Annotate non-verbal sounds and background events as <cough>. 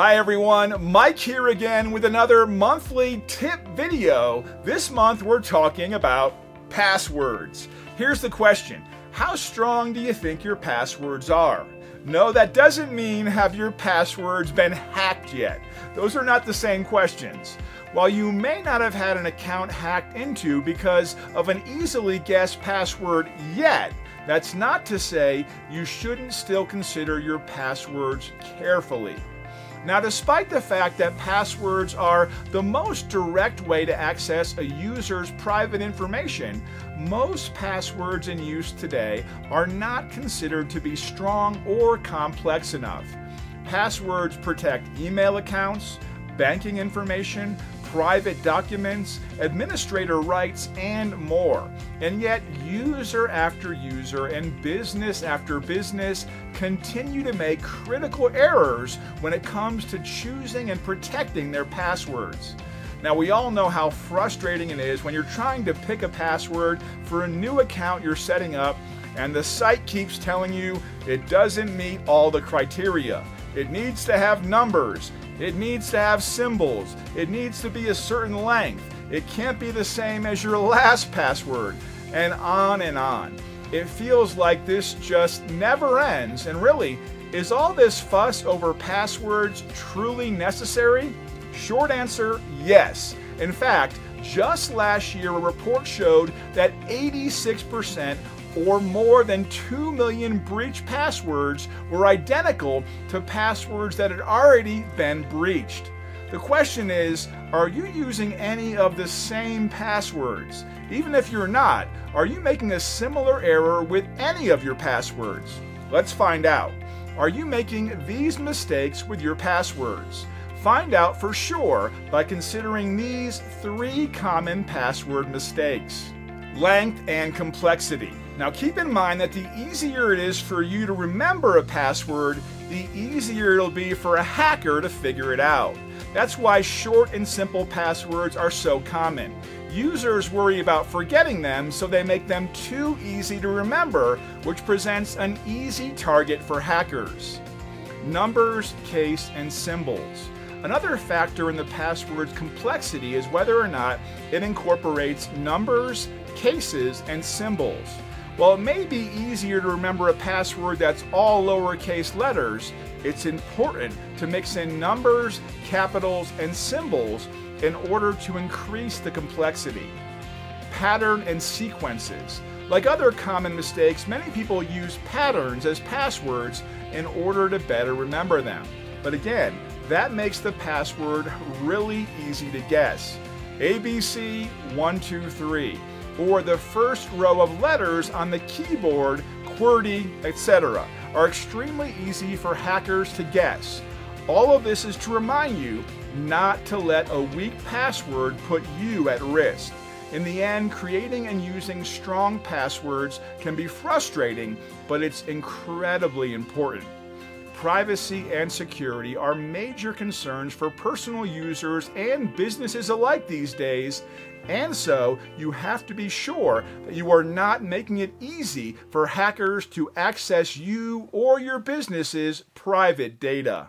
Hi everyone, Mike here again with another monthly tip video. This month we're talking about passwords. Here's the question How strong do you think your passwords are? No, that doesn't mean have your passwords been hacked yet. Those are not the same questions. While you may not have had an account hacked into because of an easily guessed password yet, that's not to say you shouldn't still consider your passwords carefully. Now, despite the fact that passwords are the most direct way to access a user's private information, most passwords in use today are not considered to be strong or complex enough. Passwords protect email accounts, banking information, private documents, administrator rights, and more. And yet, user after user and business after business continue to make critical errors when it comes to choosing and protecting their passwords. Now, we all know how frustrating it is when you're trying to pick a password for a new account you're setting up and the site keeps telling you it doesn't meet all the criteria. It needs to have numbers. It needs to have symbols. It needs to be a certain length. It can't be the same as your <laughs> last password, and on and on. It feels like this just never ends, and really, is all this fuss over passwords truly necessary? Short answer yes. In fact, just last year, a report showed that 86% or more than 2 million breached passwords were identical to passwords that had already been breached. The question is are you using any of the same passwords? Even if you're not, are you making a similar error with any of your passwords? Let's find out. Are you making these mistakes with your passwords? Find out for sure by considering these three common password mistakes length and complexity. Now keep in mind that the easier it is for you to remember a password, the easier it'll be for a hacker to figure it out. That's why short and simple passwords are so common. Users worry about forgetting them, so they make them too easy to remember, which presents an easy target for hackers. Numbers, case, and symbols. Another factor in the password's complexity is whether or not it incorporates numbers, cases, and symbols. While it may be easier to remember a password that's all lowercase letters, it's important to mix in numbers, capitals, and symbols in order to increase the complexity. Pattern and sequences. Like other common mistakes, many people use patterns as passwords in order to better remember them. But again, that makes the password really easy to guess. ABC123 or the first row of letters on the keyboard, QWERTY, etc., are extremely easy for hackers to guess. All of this is to remind you not to let a weak password put you at risk. In the end, creating and using strong passwords can be frustrating, but it's incredibly important. Privacy and security are major concerns for personal users and businesses alike these days, and so you have to be sure that you are not making it easy for hackers to access you or your business's private data.